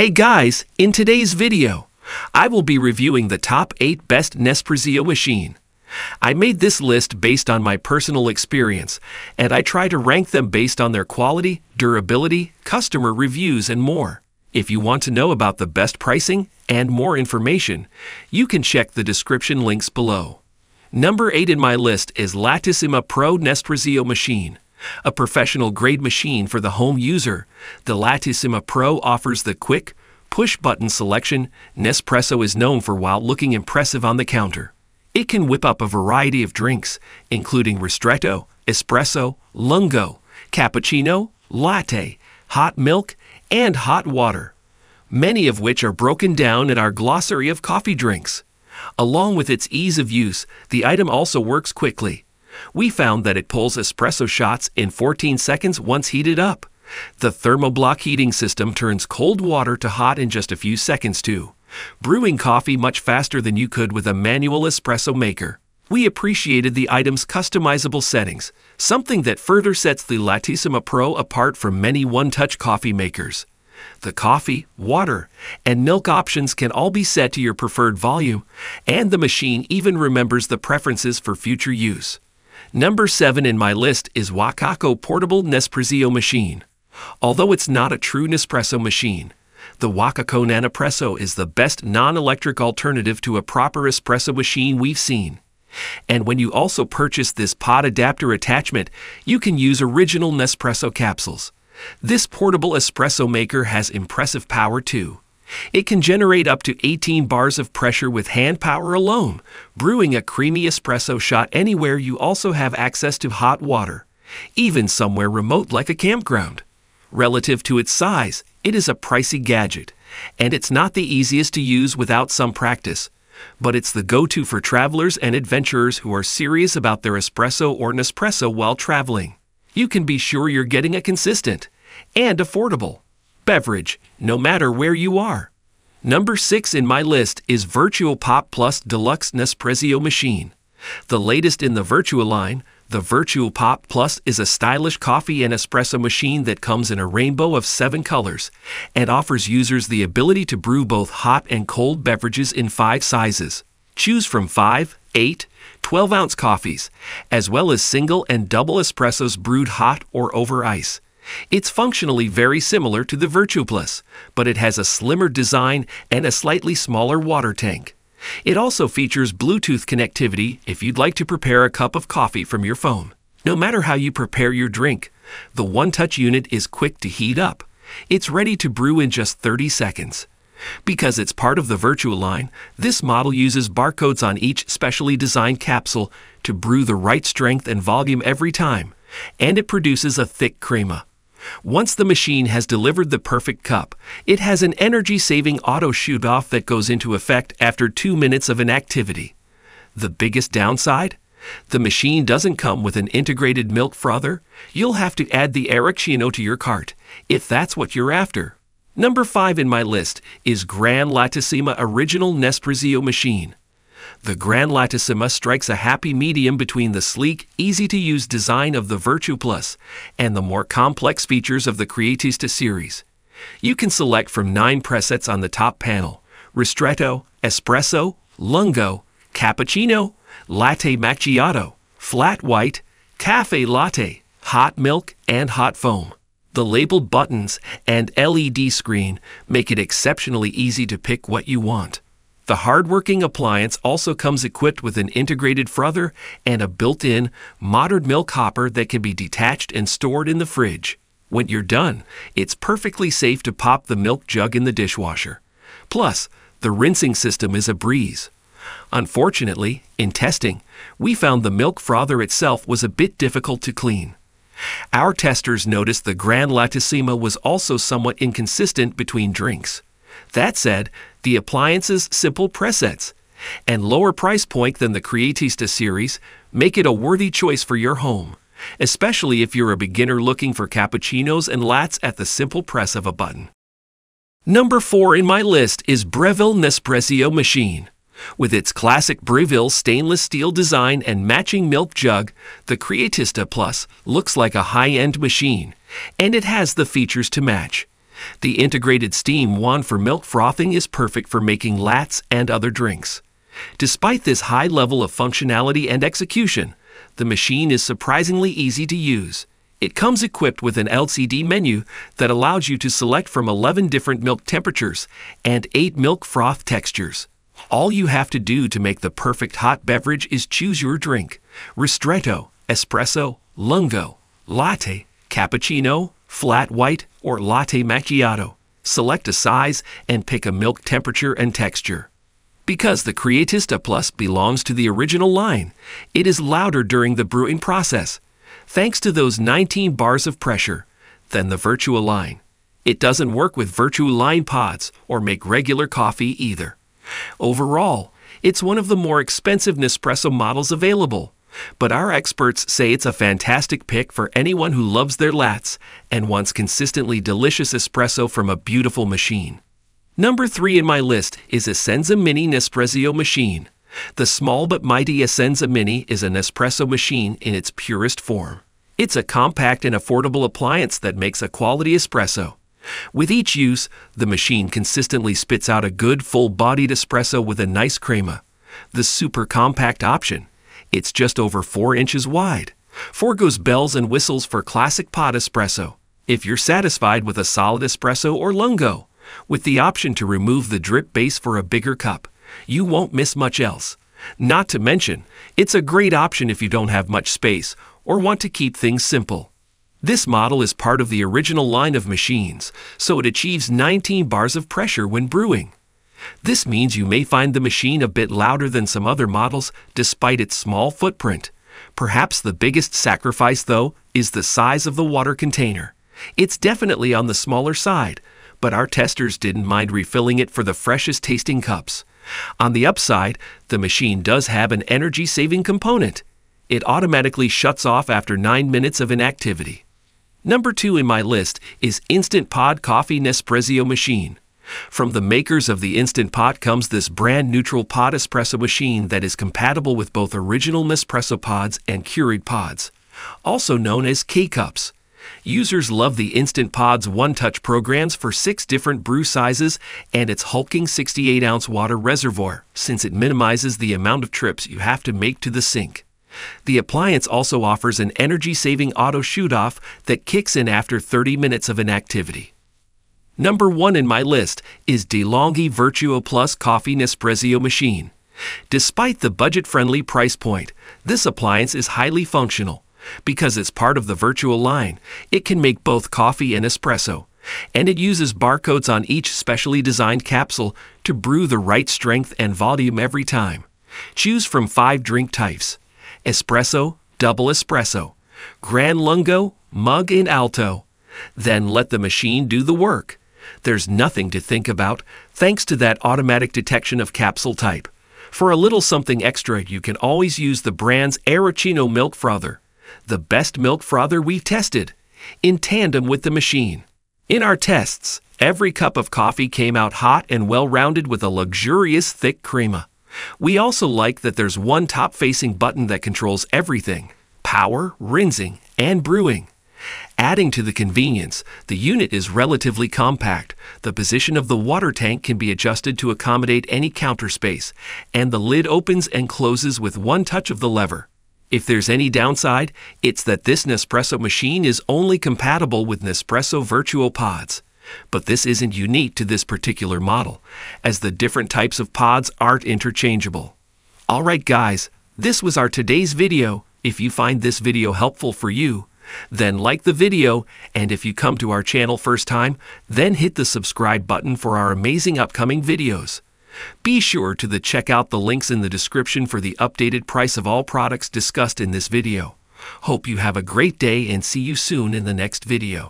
Hey guys, in today's video, I will be reviewing the top 8 best Nespresso machine. I made this list based on my personal experience, and I try to rank them based on their quality, durability, customer reviews, and more. If you want to know about the best pricing and more information, you can check the description links below. Number 8 in my list is Lattissima Pro Nespresso machine. A professional grade machine for the home user, the Lattissima Pro offers the quick, push button selection Nespresso is known for while looking impressive on the counter. It can whip up a variety of drinks, including ristretto, espresso, lungo, cappuccino, latte, hot milk, and hot water, many of which are broken down in our glossary of coffee drinks. Along with its ease of use, the item also works quickly. We found that it pulls espresso shots in 14 seconds once heated up. The thermoblock heating system turns cold water to hot in just a few seconds too, brewing coffee much faster than you could with a manual espresso maker. We appreciated the item's customizable settings, something that further sets the Lattissima Pro apart from many one-touch coffee makers. The coffee, water, and milk options can all be set to your preferred volume, and the machine even remembers the preferences for future use. Number 7 in my list is Wacaco Portable Nespresso Machine. Although it's not a true Nespresso machine, the Wacaco Nanopresso is the best non-electric alternative to a proper espresso machine we've seen. And when you also purchase this pod adapter attachment, you can use original Nespresso capsules. This portable espresso maker has impressive power too. It can generate up to 18 bars of pressure with hand power alone, brewing a creamy espresso shot anywhere you also have access to hot water, even somewhere remote like a campground. Relative to its size, it is a pricey gadget, and it's not the easiest to use without some practice. But it's the go to for travelers and adventurers who are serious about their espresso or Nespresso while traveling. You can be sure you're getting a consistent and affordable beverage, no matter where you are. Number 6 in my list is Vertuo Pop Plus Deluxe Nespresso Machine. The latest in the Vertuo line, the Vertuo Pop Plus is a stylish coffee and espresso machine that comes in a rainbow of seven colors and offers users the ability to brew both hot and cold beverages in five sizes. Choose from 5, 8, 12 ounce coffees, as well as single and double espressos brewed hot or over ice. It's functionally very similar to the Vertuo Plus, but it has a slimmer design and a slightly smaller water tank. It also features Bluetooth connectivity if you'd like to prepare a cup of coffee from your phone. No matter how you prepare your drink, the one touch unit is quick to heat up. It's ready to brew in just 30 seconds. Because it's part of the Vertuo line, this model uses barcodes on each specially designed capsule to brew the right strength and volume every time, and it produces a thick crema. Once the machine has delivered the perfect cup, it has an energy-saving auto shoot-off that goes into effect after two minutes of an activity. The biggest downside? The machine doesn't come with an integrated milk frother. You'll have to add the Aeroccino to your cart, if that's what you're after. Number 5 in my list is Gran Lattissima Original Nespresso Machine. The Grand Lattissima strikes a happy medium between the sleek, easy-to-use design of the Vertuo Plus and the more complex features of the Creatista series. You can select from nine presets on the top panel, Ristretto, Espresso, Lungo, Cappuccino, Latte Macchiato, Flat White, Cafe Latte, Hot Milk, and Hot Foam. The labeled buttons and LED screen make it exceptionally easy to pick what you want. The hardworking appliance also comes equipped with an integrated frother and a built-in modern milk hopper that can be detached and stored in the fridge. When you're done, it's perfectly safe to pop the milk jug in the dishwasher. Plus, the rinsing system is a breeze. Unfortunately, in testing, we found the milk frother itself was a bit difficult to clean. Our testers noticed the Gran Lattissima was also somewhat inconsistent between drinks. That said, the appliance's simple presets and lower price point than the Creatista series make it a worthy choice for your home, especially if you're a beginner looking for cappuccinos and lattes at the simple press of a button. Number 4 in my list is Breville Nespresso Machine. With its classic Breville stainless steel design and matching milk jug, the Creatista Plus looks like a high-end machine, and it has the features to match. The integrated steam wand for milk frothing is perfect for making lattes and other drinks. Despite this high level of functionality and execution, the machine is surprisingly easy to use. It comes equipped with an LCD menu that allows you to select from 11 different milk temperatures and 8 milk froth textures. All you have to do to make the perfect hot beverage is choose your drink ristretto, espresso, lungo, latte, cappuccino, flat white, or latte macchiato. Select a size and pick a milk temperature and texture. Because the Creatista Plus belongs to the original line, it is louder during the brewing process, thanks to those 19 bars of pressure, than the Vertuo line. It doesn't work with Vertuo line pods or make regular coffee either. Overall, it's one of the more expensive Nespresso models available, but our experts say it's a fantastic pick for anyone who loves their lattes and wants consistently delicious espresso from a beautiful machine. Number 3 in my list is Essenza Mini Nespresso machine. The small but mighty Essenza Mini is an espresso machine in its purest form. It's a compact and affordable appliance that makes a quality espresso. With each use, the machine consistently spits out a good full-bodied espresso with a nice crema. The super compact option. It's just over 4 inches wide. Foregoes bells and whistles for classic pot espresso. If you're satisfied with a solid espresso or lungo, with the option to remove the drip base for a bigger cup, you won't miss much else. Not to mention, it's a great option if you don't have much space or want to keep things simple. This model is part of the original line of machines, so it achieves 19 bars of pressure when brewing. This means you may find the machine a bit louder than some other models despite its small footprint. Perhaps the biggest sacrifice, though, is the size of the water container. It's definitely on the smaller side, but our testers didn't mind refilling it for the freshest tasting cups. On the upside, the machine does have an energy saving component. It automatically shuts off after 9 minutes of inactivity. Number two in my list is Instant Pod Coffee Nespresso Machine. From the makers of the Instant Pot comes this brand neutral pod espresso machine that is compatible with both original Nespresso pods and Keurig pods, also known as K-Cups. Users love the Instant Pod's one-touch programs for six different brew sizes and its hulking 68-ounce water reservoir, since it minimizes the amount of trips you have to make to the sink. The appliance also offers an energy-saving auto shoot-off that kicks in after 30 minutes of inactivity. Number one in my list is De'Longhi Vertuo Plus Coffee Nespresso Machine. Despite the budget-friendly price point, this appliance is highly functional. Because it's part of the Vertuo line, it can make both coffee and espresso, and it uses barcodes on each specially designed capsule to brew the right strength and volume every time. Choose from five drink types espresso, double espresso, gran lungo, mug and alto. Then let the machine do the work. There's nothing to think about thanks to that automatic detection of capsule type. For a little something extra, you can always use the brand's Aeroccino milk frother, the best milk frother we've tested, in tandem with the machine. In our tests, every cup of coffee came out hot and well rounded with a luxurious thick crema. We also like that there's one top facing button that controls everything power, rinsing, and brewing. Adding to the convenience, the unit is relatively compact. The position of the water tank can be adjusted to accommodate any counter space, and the lid opens and closes with one touch of the lever. If there's any downside, it's that this Nespresso machine is only compatible with Nespresso Vertuo pods. But this isn't unique to this particular model, as the different types of pods aren't interchangeable. Alright guys, this was our today's video. If you find this video helpful for you, then like the video, and if you come to our channel first time, then hit the subscribe button for our amazing upcoming videos. Be sure to the check out the links in the description for the updated price of all products discussed in this video. Hope you have a great day and see you soon in the next video.